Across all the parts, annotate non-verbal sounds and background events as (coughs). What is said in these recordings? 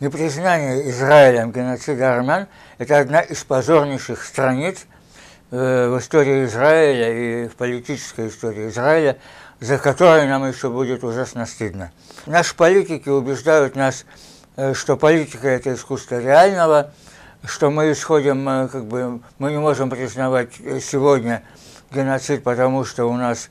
Непризнание Израилем геноцида армян – это одна из позорнейших страниц э, в истории Израиля и в политической истории Израиля, за которой нам еще будет ужасно стыдно. Наши политики убеждают нас, э, что политика – это искусство реального, что мы исходим, э, как бы, мы не можем признавать сегодня геноцид, потому что у нас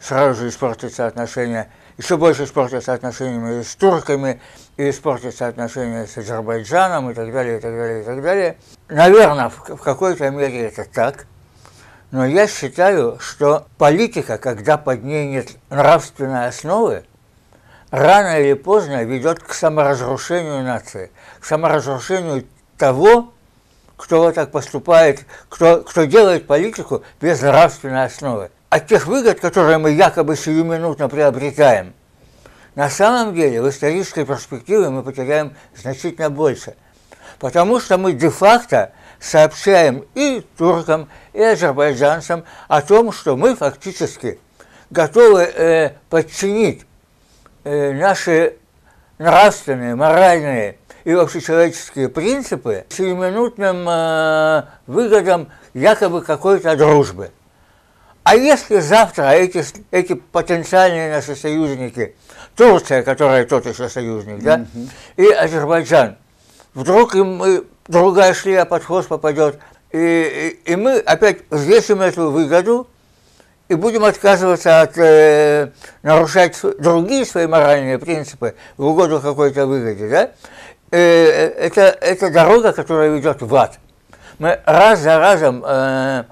сразу же испортятся отношения, еще больше испортятся отношения с турками, и испортятся отношения с Азербайджаном и так далее, и так далее, и так далее. Наверное, в, в какой-то мере это так, но я считаю, что политика, когда под ней нет нравственной основы, рано или поздно ведет к саморазрушению нации, к саморазрушению того, кто вот так поступает, кто, кто делает политику без нравственной основы. От тех выгод, которые мы якобы сиюминутно приобретаем – на самом деле в исторической перспективе мы потеряем значительно больше, потому что мы де-факто сообщаем и туркам, и азербайджанцам о том, что мы фактически готовы э, подчинить э, наши нравственные, моральные и общечеловеческие принципы сиюминутным э, выгодам якобы какой-то дружбы. А если завтра эти, эти потенциальные наши союзники – Турция, которая тот еще союзник, да, угу. и Азербайджан. Вдруг им другая шлея под хвост попадет, и, и, и мы опять взвесим эту выгоду и будем отказываться от э, нарушать другие свои моральные принципы в угоду какой-то выгоде, да? Э, это, это дорога, которая ведет в ад. Мы раз за разом, э,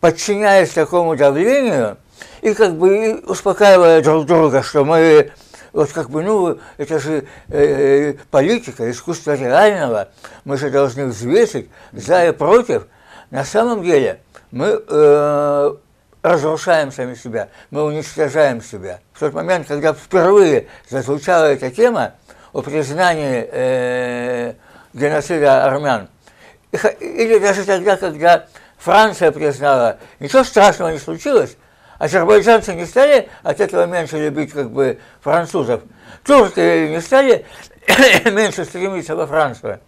подчиняясь такому давлению, и как бы успокаивая друг друга, что мы вот как бы, ну, это же э, политика, искусство реального, мы же должны взвесить за и против. На самом деле мы э, разрушаем сами себя, мы уничтожаем себя. В тот момент, когда впервые зазвучала эта тема о признании э, геноцида армян, или даже тогда, когда Франция признала, ничего страшного не случилось, Азербайджанцы не стали от этого меньше любить как бы французов. Турки не стали (coughs) меньше стремиться во Францию.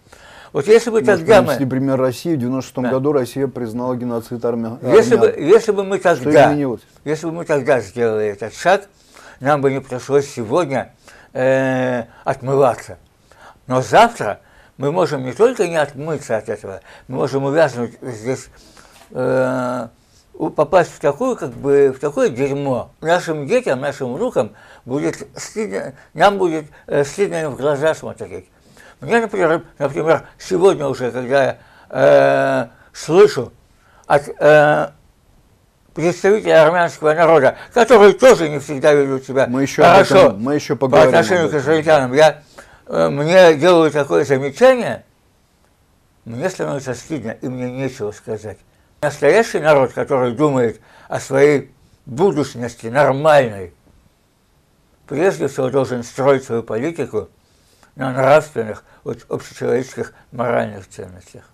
Вот если бы тогда мы... например, Россия в 96 да. году Россия признала геноцид армян. Если бы, если бы мы тогда, если бы мы тогда сделали этот шаг, нам бы не пришлось сегодня э, отмываться. Но завтра мы можем не только не отмыться от этого, мы можем увязнуть здесь э, попасть в такое, как бы, в такое дерьмо. Нашим детям, нашим внукам будет стыдно, нам будет э, стыдно им в глаза смотреть. Мне, например, например сегодня уже, когда я э, слышу от э, представителей армянского народа, которые тоже не всегда ведут себя мы еще хорошо этом, мы еще поговорим по отношению к израильтянам, я, мне делают такое замечание, мне становится стыдно, и мне нечего сказать. Настоящий народ, который думает о своей будущности нормальной, прежде всего должен строить свою политику на нравственных, общечеловеческих, моральных ценностях.